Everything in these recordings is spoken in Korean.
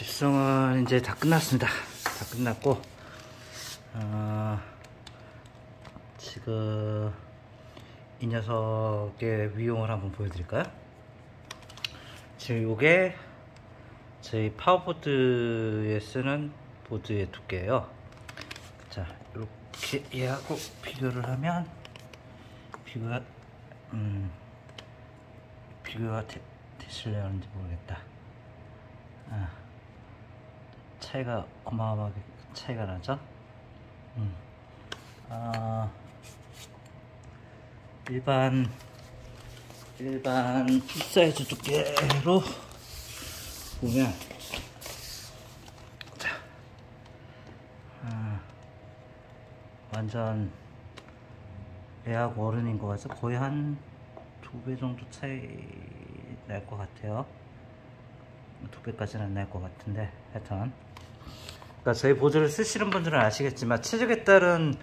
집성은 이제 다 끝났습니다. 다 끝났고 어, 지금 이 녀석의 위용을 한번 보여드릴까요? 지금 이게 저희 파워보드에 쓰는 보드의 두께예요. 자 이렇게 얘하고 비교를 하면 비교가 음, 비교가 되, 되실려는지 모르겠다. 아, 차이가 어마어마하게 차이가 나죠? 음. 아, 일반 일반 사이즈 두께로 보면 자, 아, 완전 애하고 어른인 것 같아서 거의 한 두 배 정도 차이 날 것 같아요. 두 배까지는 안 날 것 같은데 하여튼 그러니까 저희 보드를 쓰시는 분들은 아시겠지만 최적에 따른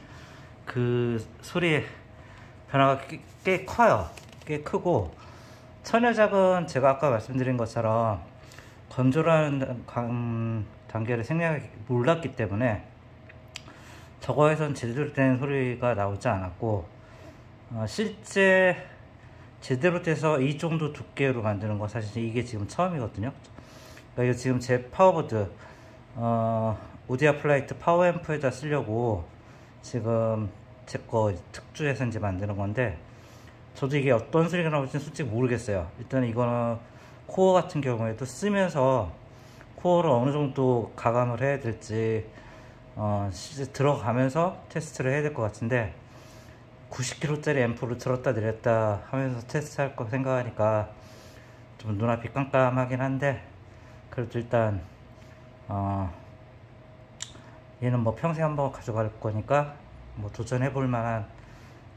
그 소리의 변화가 꽤, 꽤 커요. 꽤 크고 천여작은 제가 아까 말씀드린 것처럼 건조라는 감, 단계를 생략하기 몰랐기 때문에 저거에선 제대로 된 소리가 나오지 않았고 어, 실제 제대로 돼서 이 정도 두께로 만드는 건 사실 이게 지금 처음이거든요. 그러니까 이거 지금 제 파워보드 어, 우디아 플라이트 파워앰프에다 쓰려고 지금 제 거 특주해서 이제 만드는 건데 저도 이게 어떤 소리가 나올지는 솔직히 모르겠어요. 일단 이거는 코어 같은 경우에도 쓰면서 코어를 어느 정도 가감을 해야 될지 어, 실제 들어가면서 테스트를 해야 될 것 같은데 90kg짜리 앰프를 들었다 내렸다 하면서 테스트 할 거 생각하니까 좀 눈앞이 깜깜하긴 한데 그래도 일단 어 얘는 뭐 평생 한번 가져갈 거니까 뭐 도전해 볼 만한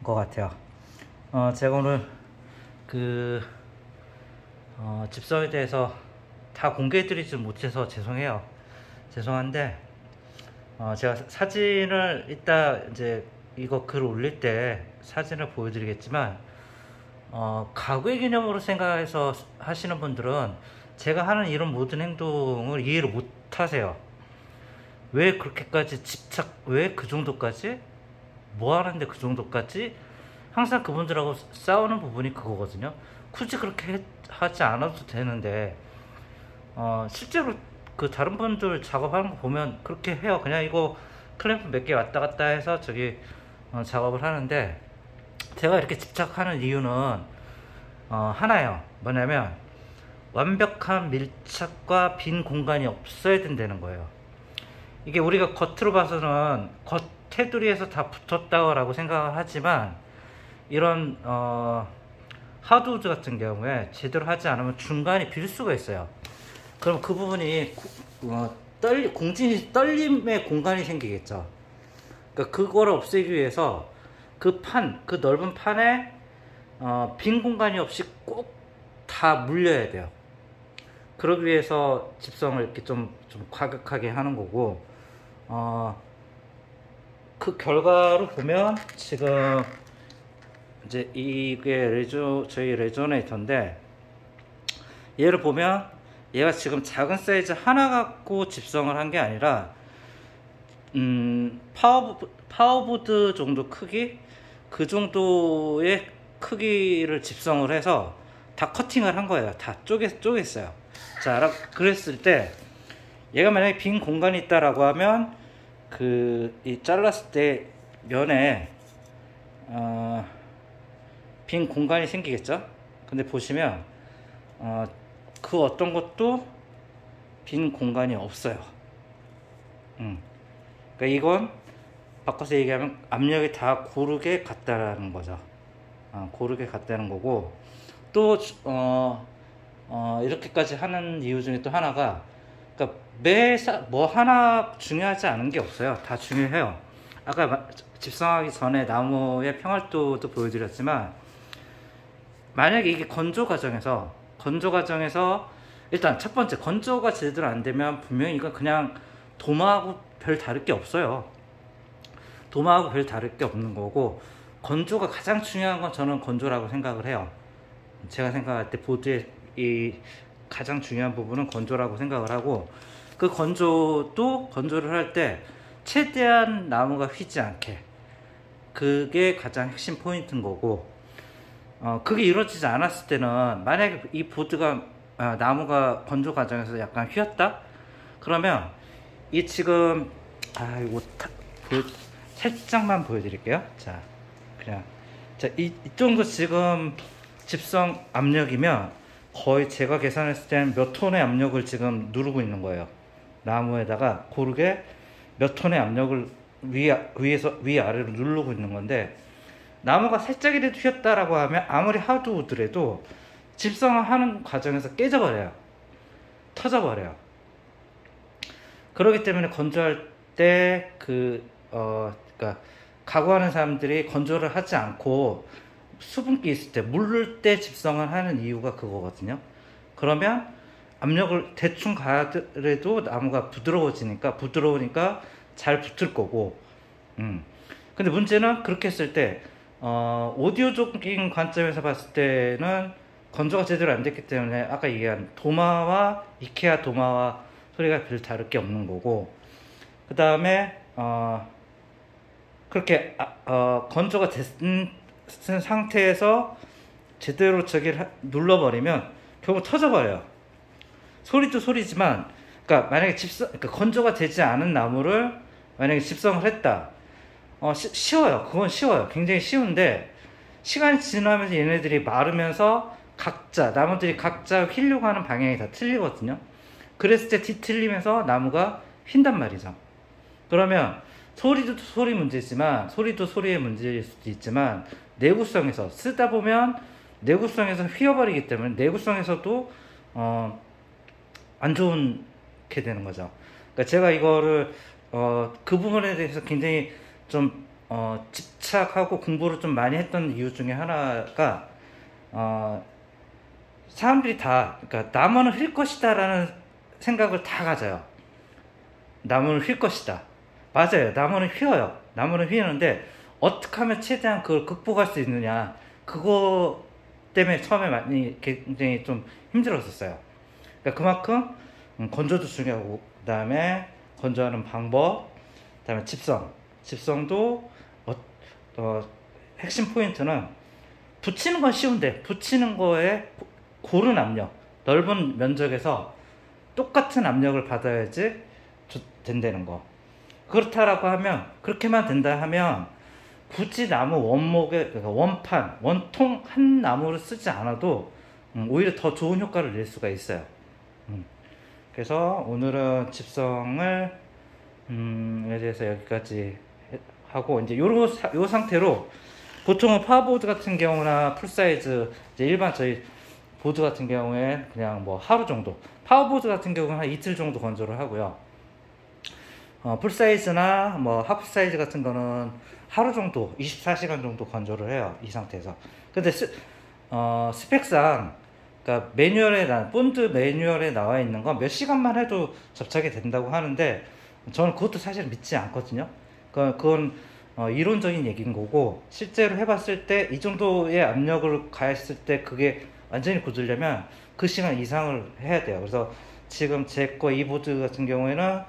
것 같아요. 어 제가 오늘 그 어, 집서에 대해서 다 공개해 드리지 못해서 죄송해요. 죄송한데 어 제가 사진을 이따 이제 이거 글 올릴 때 사진을 보여드리겠지만 어, 가구의 개념으로 생각해서 하시는 분들은 제가 하는 이런 모든 행동을 이해를 못 하세요. 왜 그렇게까지 집착, 왜 그 정도까지? 뭐 하는데 그 정도까지? 항상 그분들하고 싸우는 부분이 그거거든요. 굳이 그렇게 해, 하지 않아도 되는데, 어, 실제로 그 다른 분들 작업하는 거 보면 그렇게 해요. 그냥 이거 클램프 몇 개 왔다 갔다 해서 저기 어, 작업을 하는데 제가 이렇게 집착하는 이유는 어, 하나요 뭐냐면 완벽한 밀착과 빈 공간이 없어야 된다는 거예요. 이게 우리가 겉으로 봐서는 겉 테두리에서 다 붙었다고 생각을 하지만 이런 어, 하드우드 같은 경우에 제대로 하지 않으면 중간이 빌 수가 있어요. 그럼 그 부분이 어, 떨, 공진이 떨림의 공간이 생기겠죠. 그러니까 그거를 없애기 위해서 그 판, 그 넓은 판에 어, 빈 공간이 없이 꼭 다 물려야 돼요. 그러기 위해서 집성을 이렇게 좀, 좀 과격하게 하는 거고, 어, 그 결과로 보면 지금 이제 이게 reso, 저희 resonator인데, 얘를 보면 얘가 지금 작은 사이즈 하나 갖고 집성을 한 게 아니라 음, 파워, 파워보드 정도 크기? 그 정도의 크기를 집성을 해서 다 커팅을 한 거예요. 다 쪼개, 쪼갰어요. 자, 그랬을 때, 얘가 만약에 빈 공간이 있다라고 하면, 그, 이 잘랐을 때 면에, 어, 빈 공간이 생기겠죠? 근데 보시면, 어, 그 어떤 것도 빈 공간이 없어요. 음. 그러니까 이건 바꿔서 얘기하면 압력이 다 고르게 갔다라는 거죠. 어, 고르게 갔다는 거고 또 어, 어, 이렇게까지 하는 이유 중에 또 하나가 그러니까 매뭐 하나 중요하지 않은 게 없어요. 다 중요해요. 아까 집성하기 전에 나무의 평활도도 보여드렸지만 만약에 이게 건조 과정에서 건조 과정에서 일단 첫 번째 건조가 제대로 안 되면 분명히 이건 그냥 도마하고 별 다를 게 없어요. 도마하고 별 다를 게 없는 거고 건조가 가장 중요한 건 저는 건조라고 생각을 해요. 제가 생각할 때 보드의 이 가장 중요한 부분은 건조라고 생각을 하고 그 건조도 건조를 할 때 최대한 나무가 휘지 않게 그게 가장 핵심 포인트인 거고 어, 그게 이루어지지 않았을 때는 만약에 이 보드가 아, 나무가 건조 과정에서 약간 휘었다? 그러면 이 지금 아 이거 타, 보여, 살짝만 보여드릴게요. 자 그냥. 자이 이 정도 지금 집성 압력이면 거의 제가 계산했을 때는 몇 톤의 압력을 지금 누르고 있는 거예요. 나무에다가 고르게 몇 톤의 압력을 위, 위에서 위아래로 누르고 있는 건데 나무가 살짝이라도 휘었다라고 하면 아무리 하드우드래도 집성을 하는 과정에서 깨져버려요. 터져버려요. 그렇기 때문에 건조할 때 그 어 그러니까 가구하는 사람들이 건조를 하지 않고 수분기 있을 때 물을 때 집성을 하는 이유가 그거거든요. 그러면 압력을 대충 가더라도 나무가 부드러워지니까 부드러우니까 잘 붙을 거고. 음. 근데 문제는 그렇게 했을 때 어, 오디오적인 관점에서 봤을 때는 건조가 제대로 안 됐기 때문에 아까 얘기한 도마와 이케아 도마와 소리가 별 다를 게 없는 거고. 그 다음에 어, 그렇게 아, 어, 건조가 된 상태에서 제대로 저기를 눌러버리면 결국 터져버려요. 소리도 소리지만 그러니까 만약에 집성 그러니까 건조가 되지 않은 나무를 만약에 집성을 했다. 어, 시, 쉬워요. 그건 쉬워요. 굉장히 쉬운데 시간이 지나면서 얘네들이 마르면서 각자 나무들이 각자 휘려고 하는 방향이 다 틀리거든요. 그랬을 때 뒤틀리면서 나무가 휜단 말이죠. 그러면 소리도 소리 문제지만 소리도 소리의 문제일 수도 있지만 내구성에서 쓰다 보면 내구성에서 휘어버리기 때문에 내구성에서도 어, 안 좋게 되는 거죠. 그러니까 제가 이거를 어, 그 부분에 대해서 굉장히 좀 어, 집착하고 공부를 좀 많이 했던 이유 중에 하나가 어, 사람들이 다 그러니까 나무는 휠 것이다라는 생각을 다 가져요. 나무는 휠 것이다. 맞아요. 나무는 휘어요. 나무는 휘는데 어떻게 하면 최대한 그걸 극복할 수 있느냐 그거 때문에 처음에 많이 굉장히 좀 힘들었었어요. 그러니까 그만큼 음, 건조도 중요하고 그 다음에 건조하는 방법, 그 다음에 집성, 집성도 어, 어, 핵심 포인트는 붙이는 건 쉬운데 붙이는 거에 고른 압력, 넓은 면적에서 똑같은 압력을 받아야지 된다는 거. 그렇다라고 하면 그렇게만 된다 하면 굳이 나무 원목에 그러니까 원판 원통 한 나무를 쓰지 않아도 음, 오히려 더 좋은 효과를 낼 수가 있어요. 음. 그래서 오늘은 집성을 음, 에 대해서 여기까지 하고 이제 요로 요 상태로 보통은 파워보드 같은 경우나 full size 이제 일반 저희 보드 같은 경우에 그냥 뭐 하루 정도 파워보드 같은 경우는 한 이틀 정도 건조를 하고요. 어, full size나 뭐 half size 같은 거는 하루 정도 24시간 정도 건조를 해요 이 상태에서. 근데 스, 어, 스펙상 그러니까 매뉴얼에 나 본드 매뉴얼에 나와 있는 건 몇 시간만 해도 접착이 된다고 하는데 저는 그것도 사실 믿지 않거든요. 그건, 그건 어, 이론적인 얘기인 거고 실제로 해봤을 때 이 정도의 압력을 가했을 때 그게 완전히 굳으려면 그 시간 이상을 해야 돼요. 그래서 지금 제 거 이 보드 같은 경우에는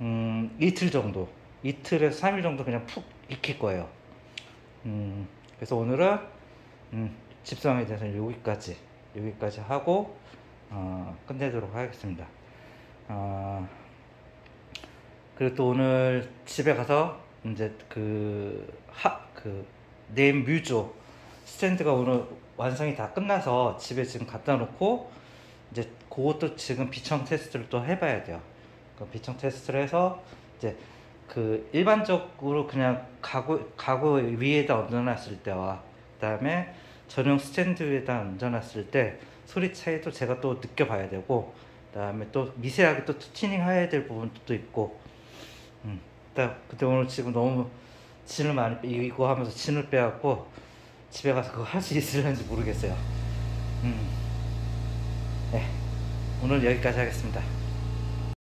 음, 이틀 정도. 이틀에서 3일 정도 그냥 푹 익힐 거예요. 음, 그래서 오늘은 음, 집성에 대해서 여기까지 여기까지 하고 어, 끝내도록 하겠습니다. 어, 그리고 또 오늘 집에 가서 이제 그 하, 그 Naim Mu-so 스탠드가 오늘 완성이 다 끝나서 집에 지금 갖다 놓고 이제 그것도 지금 비청 테스트를 또 해봐야 돼요 그 비청 테스트를 해서 이제 그 일반적으로 그냥 가구 가구 위에다 얹어놨을 때와 그다음에 전용 스탠드 위에다 얹어놨을 때 소리 차이도 제가 또 느껴봐야 되고 그다음에 또 미세하게 또 튜닝 해야 될 부분도 또 있고 음, 그때 오늘 지금 너무 진을 많이 이거 하면서 진을 빼갖고 집에 가서 그거 할 수 있을는지 모르겠어요. 음. 네, 오늘 여기까지 하겠습니다.